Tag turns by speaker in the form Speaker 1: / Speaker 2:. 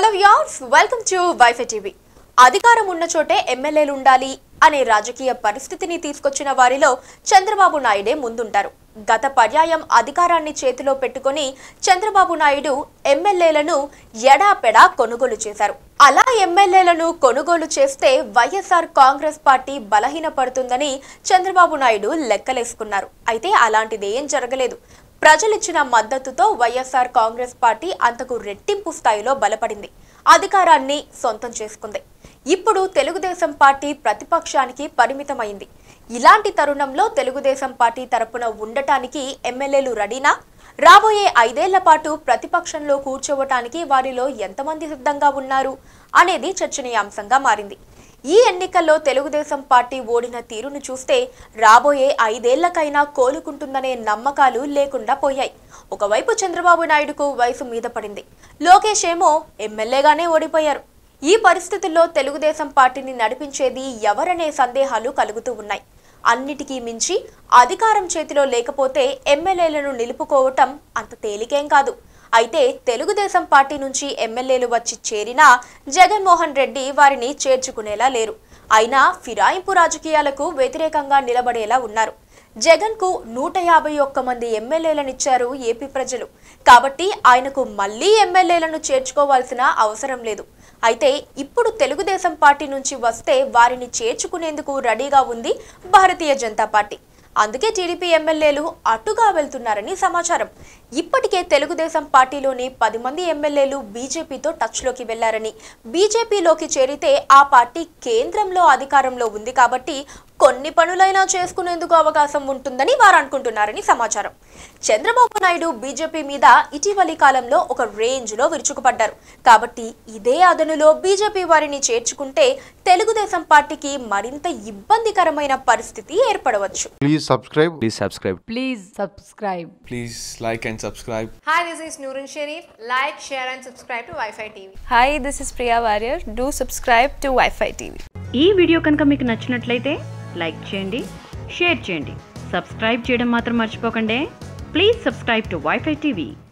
Speaker 1: Hello యార్స్ welcome to WiFi TV అధికారం ఉన్న చోటే ఎమ్మెల్యేలు ఉండాలి అనే రాజకీయ పరిస్థితిని తీసుకొచ్చిన వారిలో చంద్రబాబు నాయుడే ముందుంటారు. గత పర్యాయం అధికారాన్ని చేతిలో పెట్టుకొని చంద్రబాబు నాయుడు ఎమ్మెల్యేలను ఎడాపెడా కొనుగోలు చేశారు. అలా ఎమ్మెల్యేలను కొనుగోలు చేస్తే వైఎస్ఆర్ కాంగ్రెస్ పార్టీ బలహీనపడుతుందని చంద్రబాబు నాయుడు లెక్కలేసుకున్నారు. అయితే అలాంటిది ఏం జరగలేదు. ప్రజలిచ్చిన మద్దతుతో వైఎస్ఆర్ కాంగ్రెస్ పార్టీ అంతకు రెట్టింపు స్థాయిలో బలపడింది. అధికారాన్ని సొంతం చేసుకుంది. ఇప్పుడు తెలుగుదేశం పార్టీ ప్రతిపక్షానికి పరిమితమైంది. ఇలాంటి తరుణంలో తెలుగుదేశం పార్టీ తరపున ఉండటానికి ఎమ్మెల్యేలు రెడీనా? రాబోయే ఐదేళ్ళ పాటు ప్రతిపక్షంలో కూర్చోవటానికి వారిలో ఎంతమంది సిద్ధంగా ఉన్నారు? అనేది చర్చనీయాంశంగా మారింది. ఈ ఎన్నికల్లో తెలుగుదేశం పార్టీ ఓడిన తీరును చూస్తే రాబోయే ఐదేళ్ళకైనా కోలుకుంటుందనే నమ్మకాలు లేకుండా పోయాయి. ఒకవైపు చంద్రబాబు నాయుడుకు వయసు మీద పడింది. లోకేష్ ఏమో ఎమ్మెల్యేగానే ఓడిపోయారు. ఈ పరిస్థితుల్లో తెలుగుదేశం పార్టీని నడిపించేది ఎవరనే సందేహాలు కలుగుతూ ఉన్నాయి. అన్నిటికీ మించి అధికారం చేతిలో లేకపోతే ఎమ్మెల్యేలను నిలుపుకోవటం అంత తేలికేం కాదు. అయితే తెలుగుదేశం పార్టీ నుంచి ఎమ్మెల్యేలు వచ్చి చేరినా జగన్మోహన్ రెడ్డి వారిని చేర్చుకునేలా లేరు. అయినా ఫిరాయింపు రాజకీయాలకు వ్యతిరేకంగా నిలబడేలా ఉన్నారు. జగన్కు నూట యాభై ఒక్క మంది ఎమ్మెల్యేలనిచ్చారు ఏపీ ప్రజలు. కాబట్టి ఆయనకు మళ్ళీ ఎమ్మెల్యేలను చేర్చుకోవాల్సిన అవసరం లేదు. అయితే ఇప్పుడు తెలుగుదేశం పార్టీ నుంచి వస్తే వారిని చేర్చుకునేందుకు రెడీగా ఉంది భారతీయ జనతా పార్టీ. అందుకే టీడీపీ ఎమ్మెల్యేలు అటుగా వెళ్తున్నారని సమాచారం. ఇప్పటికే తెలుగుదేశం పార్టీలోని పది మంది ఎమ్మెల్యేలు బీజేపీతో టచ్లోకి వెళ్ళారని. బీజేపీలోకి చేరితే ఆ పార్టీ కేంద్రంలో అధికారంలో ఉంది కాబట్టి కొన్ని పనులైనా చేసుకునేందుకు అవకాశం ఉంటుందని వారు అనుకుంటున్నారని సమాచారం. చంద్రబాబు నాయుడు బీజేపీ మీద ఇటీవలి కాలంలో ఒక రేంజ్లో విరుచుకుపడ్డారు. కాబట్టి ఇదే అదనులో బీజేపీ వారిని చేర్చుకుంటే తెలుగుదేశం పార్టీకి మరింత ఇబ్బందికరమైన పరిస్థితి ఏర్పడవచ్చు.
Speaker 2: Please subscribe please
Speaker 3: like subscribe hi is Nooran Sharif like share and subscribe to WiFi TV
Speaker 4: hi this is Priya Warrier do subscribe to WiFi TV
Speaker 5: ఈ వీడియో కనుక మీకు నచ్చినట్లయితే లైక్ చేయండి షేర్ చేయండి. సబ్స్క్రైబ్ చేయడం మాత్రం మర్చిపోకండి. Please subscribe to WiFi TV.